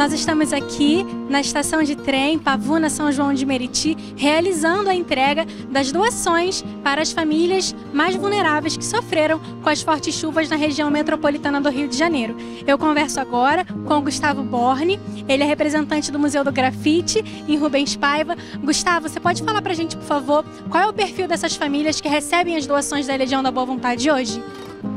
Nós estamos aqui na estação de trem Pavuna São João de Meriti, realizando a entrega das doações para as famílias mais vulneráveis que sofreram com as fortes chuvas na região metropolitana do Rio de Janeiro. Eu converso agora com o Gustavo Borne, ele é representante do Museu do Grafite em Rubens Paiva. Gustavo, você pode falar para a gente, por favor, qual é o perfil dessas famílias que recebem as doações da Legião da Boa Vontade hoje?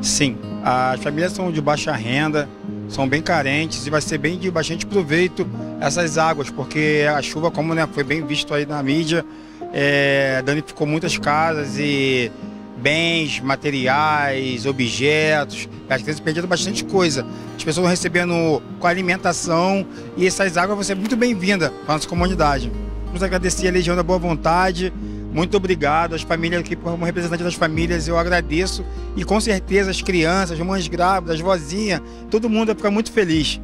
Sim, as famílias são de baixa renda, são bem carentes e vai ser bem de bastante proveito essas águas, porque a chuva, como né, foi bem visto aí na mídia, é, danificou muitas casas e bens, materiais, objetos. As crianças perderam bastante coisa. As pessoas recebendo com alimentação e essas águas vão ser muito bem-vindas para a nossa comunidade. Vamos agradecer a Legião da Boa Vontade. Muito obrigado às famílias aqui, como representante das famílias, eu agradeço. E com certeza as crianças, as mães grávidas, as vozinhas, todo mundo vai ficar muito feliz.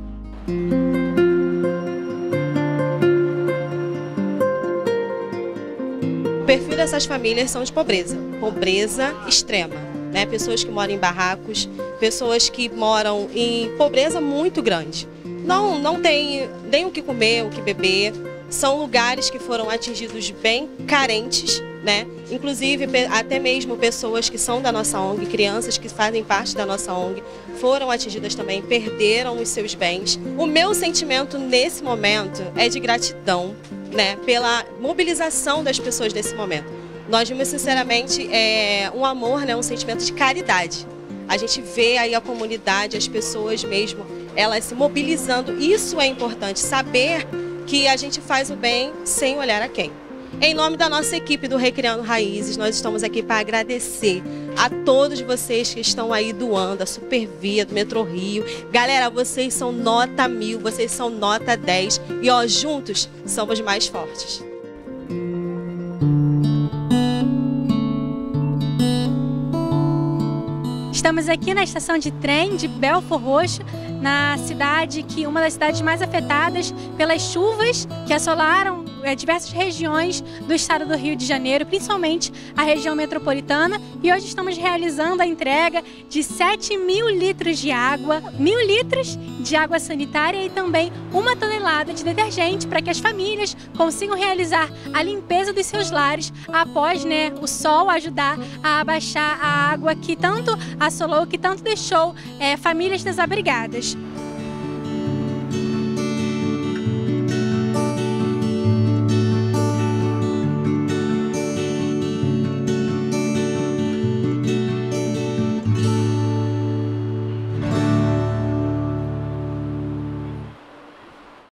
O perfil dessas famílias são de pobreza, pobreza extrema. Né? Pessoas que moram em barracos, pessoas que moram em pobreza muito grande. Não, não tem nem o que comer, o que beber, são lugares que foram atingidos bem carentes, né? Inclusive até mesmo pessoas que são da nossa ONG, crianças que fazem parte da nossa ONG, foram atingidas também, perderam os seus bens. O meu sentimento nesse momento é de gratidão, né? Pela mobilização das pessoas nesse momento. Nós vimos sinceramente é, um amor, né? Um sentimento de caridade. A gente vê aí a comunidade, as pessoas mesmo, elas se mobilizando. Isso é importante, saber que a gente faz o bem sem olhar a quem. Em nome da nossa equipe do Recriando Raízes, nós estamos aqui para agradecer a todos vocês que estão aí doando, a Supervia, do Metro Rio. Galera, vocês são nota mil, vocês são nota 10 e ó, juntos somos mais fortes. Estamos aqui na estação de trem de Belfor Roxo, na cidade que uma das cidades mais afetadas pelas chuvas que assolaram é, diversas regiões do estado do Rio de Janeiro, principalmente a região metropolitana. E hoje estamos realizando a entrega de 7 mil litros de água, mil litros de água sanitária e também uma tonelada de detergente para que as famílias consigam realizar a limpeza dos seus lares após né, o sol ajudar a abaixar a água que tanto assolou, que tanto deixou é, famílias desabrigadas.